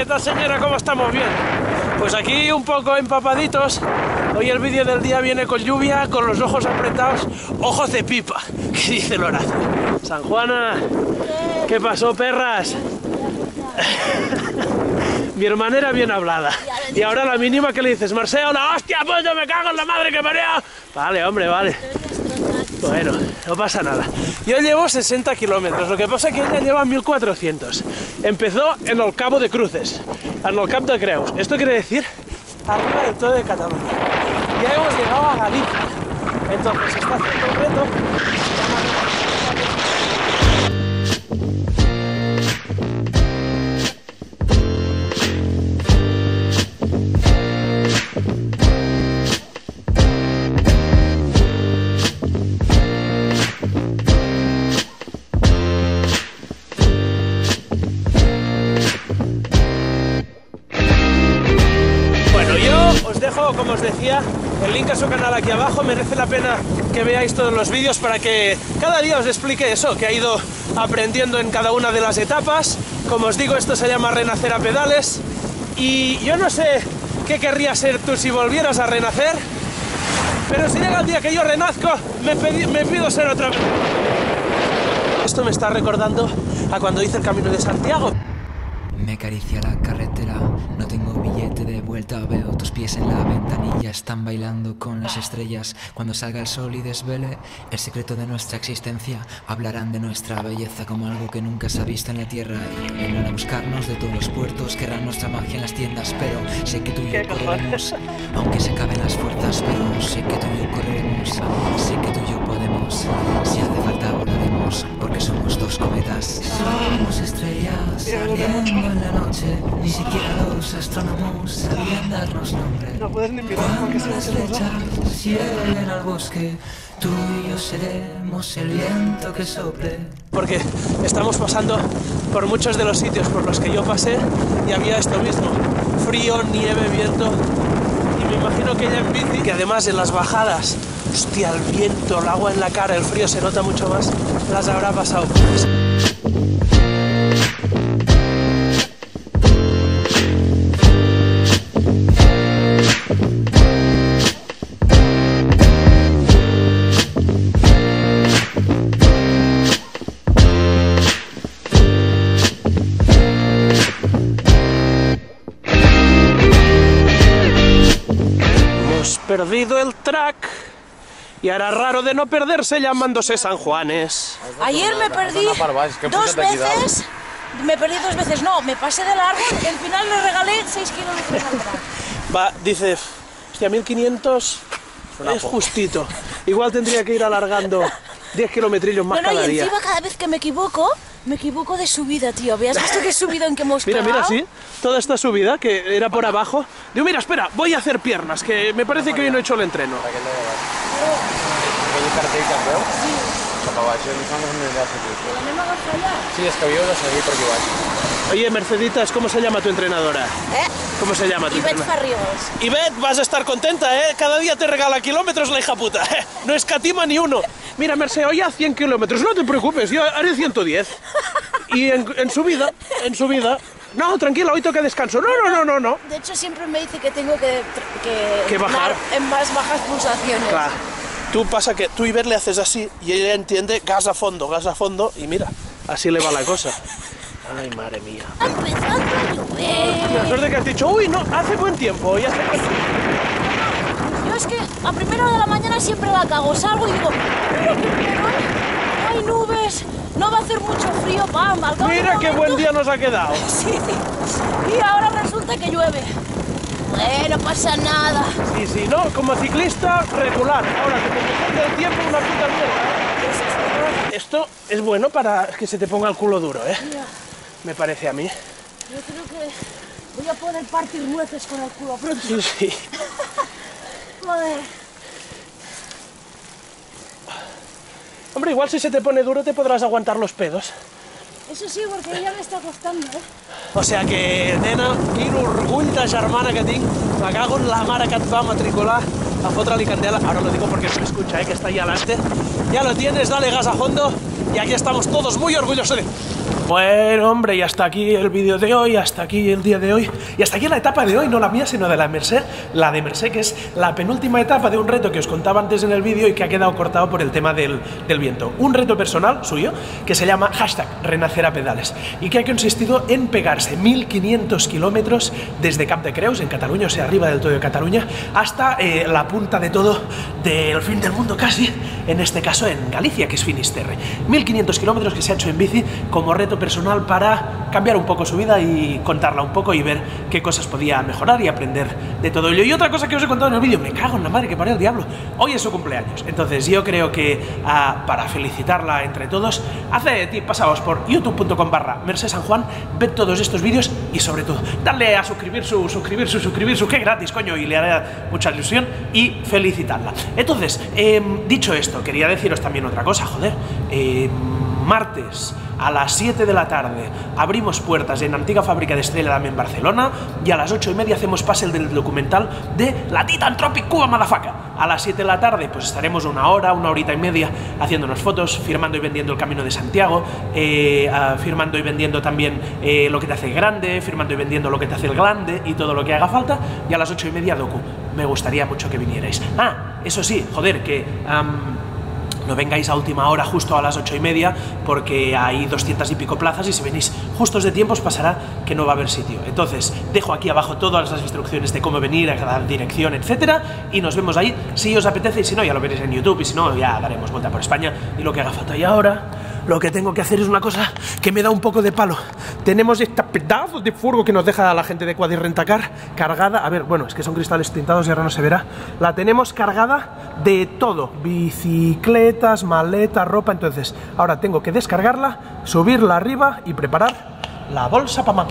¿Qué tal señora? ¿Cómo estamos? Bien. Pues aquí un poco empapaditos. Hoy el vídeo del día viene con lluvia, con los ojos apretados, ojos de pipa, que dice el Horacio. San Juana, ¿qué pasó, perras? Mi hermana era bien hablada. Y ahora la mínima que le dices, Marceo, la hostia, pues yo me cago en la madre que parió. Vale, hombre, vale. Bueno, no pasa nada. Yo llevo 60 kilómetros, lo que pasa es que ella lleva 1400. Empezó en el Cabo de Cruces, en el Cap de Creus. Esto quiere decir arriba del todo de Cataluña. Ya hemos llegado a Galicia. Entonces, está haciendo un reto. El link a su canal aquí abajo. Merece la pena que veáis todos los vídeos para que cada día os explique eso, que ha ido aprendiendo en cada una de las etapas. Como os digo, esto se llama renacer a pedales. Y yo no sé qué querrías ser tú si volvieras a renacer, pero si llega el día que yo renazco, me, me pido ser otra vez. Esto me está recordando a cuando hice el Camino de Santiago. Me acaricia la carretera, no tengo billete de vuelta, veo tus pies en la ventanilla, están bailando con las estrellas. Cuando salga el sol y desvele el secreto de nuestra existencia, hablarán de nuestra belleza como algo que nunca se ha visto en la tierra. Y vendrán a buscarnos de todos los puertos, querrán nuestra magia en las tiendas, pero sé que tú y yo correremos, aunque se acaben las fuerzas, pero sé que tú y yo correremos, sé que tú y yo podemos, si hace falta porque somos dos cometas. Somos estrellas saliendo en la noche, ni siquiera los astrónomos sabían darnos nombre. No puedes ni mirar porque flechas lleguen al bosque, tú y yo seremos el viento que sople. porque estamos pasando por muchos de los sitios por los que yo pasé y había esto mismo, frío, nieve, viento y me imagino que ella en bici, que además en las bajadas, hostia, el viento, el agua en la cara, el frío se nota mucho más, las habrá pasado. Perdido el track y ahora raro de no perderse llamándose San Juanes. Ayer me perdí dos veces. Me perdí dos veces, no, me pasé de largo y al final le regalé 6 kilómetros al. Va, dice, hostia, 1500 es justito. Igual tendría que ir alargando 10 kilometrillos más No, no, cada y día. encima cada vez que me equivoco, me equivoco de subida, tío. ¿Habías visto qué subido en que hemos Mira, mira, sí, toda esta subida que era por abajo. Digo, mira, espera, voy a hacer piernas, que me parece que hoy no he hecho el entreno. Es? Sí. Sembla que havíeu de seguir per aquí baix. Oye, Merceditas, ¿cómo se llama tu entrenadora? Eh? ¿Cómo se llama tu Ivette entrenadora? Farriols. Ivette, vas a estar contenta, ¿eh? Cada día te regala kilómetros la hija puta. ¿eh? No escatima ni uno. Mira, Merced, hoy a 100 kilómetros. No te preocupes, yo haré 110. Y en, en subida, en subida... No, tranquila, hoy toca descanso. No, no, no, no, no. De hecho, siempre me dice que tengo que, que, Que bajar. en más bajas pulsaciones. Claro. Tú pasa que tú Ivette le haces así y ella entiende gas a fondo, gas a fondo y mira, así le va la cosa. Ay, madre mía. Está empezando a llover. La suerte que has dicho, uy, no, hace buen tiempo, hoy hace. Yo es que a primera hora de la mañana siempre la cago. Salgo y digo, mira qué hay nubes, no va a hacer mucho frío, pam. Al cabo Mira qué buen día nos ha quedado. Sí. Y ahora resulta que llueve. Bueno, no pasa nada. Y si no, como ciclista, regular. Ahora, que te del tiempo, una puta mierda. Esto es bueno para que se te ponga el culo duro, ¿eh? Mira, Me parece a mí. yo creo que voy a poder partir nueces con el culo pronto. Sí, sí. Joder. Hombre, igual si se te pone duro te podrás aguantar los pedos. Eso sí, porque ya me está costando, ¿eh? O sea que, nena, quin orgull de germana que tinc. Me cago en la mare que et va matricular a Fotra Alicanteala. Ahora lo digo porque se escucha, ¿eh? que está ahí adelante. Ya lo tienes, dale gas a fondo. Y aquí estamos todos muy orgullosos de... Bueno, hombre, y hasta aquí el vídeo de hoy, hasta aquí el día de hoy, y hasta aquí la etapa de hoy, no la mía, sino de la Merced, la de Merced, que es la penúltima etapa de un reto que os contaba antes en el vídeo y que ha quedado cortado por el tema del, del viento. Un reto personal suyo que se llama hashtag Renacer a Pedales y que ha consistido en pegarse 1500 kilómetros desde Cap de Creus, en Cataluña, o sea, arriba del todo de Cataluña, hasta eh, la punta de todo del fin del mundo casi, en este caso en Galicia, que es Finisterre. 1500 kilómetros que se ha hecho en bici como reto personal para cambiar un poco su vida y contarla un poco y ver qué cosas podía mejorar y aprender de todo ello. Y otra cosa que os he contado en el vídeo, me cago en la madre que parió el diablo, hoy es su cumpleaños. Entonces yo creo que ah, para felicitarla entre todos, hace pasaos por youtube.com barra Merced San Juan, ved todos estos vídeos y sobre todo, darle a suscribir su, suscribir su, suscribir su, que gratis, coño, y le hará mucha ilusión y felicitarla. Entonces, em, dicho esto, quería deciros también otra cosa, joder. Em, martes a las 7 de la tarde abrimos puertas en Antigua Fábrica de Estrella en Barcelona y a las 8 y media hacemos pase del documental de la Titan Tropic Cuba Madafaka. A las 7 de la tarde pues estaremos una hora, una horita y media haciéndonos fotos, firmando y vendiendo el Camino de Santiago, eh, uh, firmando y vendiendo también eh, lo que te hace grande, firmando y vendiendo lo que te hace el grande y todo lo que haga falta. Y a las 8 y media docu. Me gustaría mucho que vinierais. Ah, eso sí, joder, que... No vengáis a última hora justo a las ocho y media porque hay doscientas y pico plazas y si venís justos de tiempo os pasará que no va a haber sitio. Entonces, dejo aquí abajo todas las instrucciones de cómo venir, a cada dirección, etcétera, y nos vemos ahí si os apetece y si no, ya lo veréis en YouTube y si no, ya daremos vuelta por España y lo que haga falta. Y ahora lo que tengo que hacer es una cosa que me da un poco de palo. Tenemos esta pedazo de furgo que nos deja la gente de Rentacar cargada. A ver, bueno, es que son cristales tintados y ahora no se verá. La tenemos cargada de todo: bicicletas, maletas, ropa. Entonces, ahora tengo que descargarla, subirla arriba y preparar la bolsa para.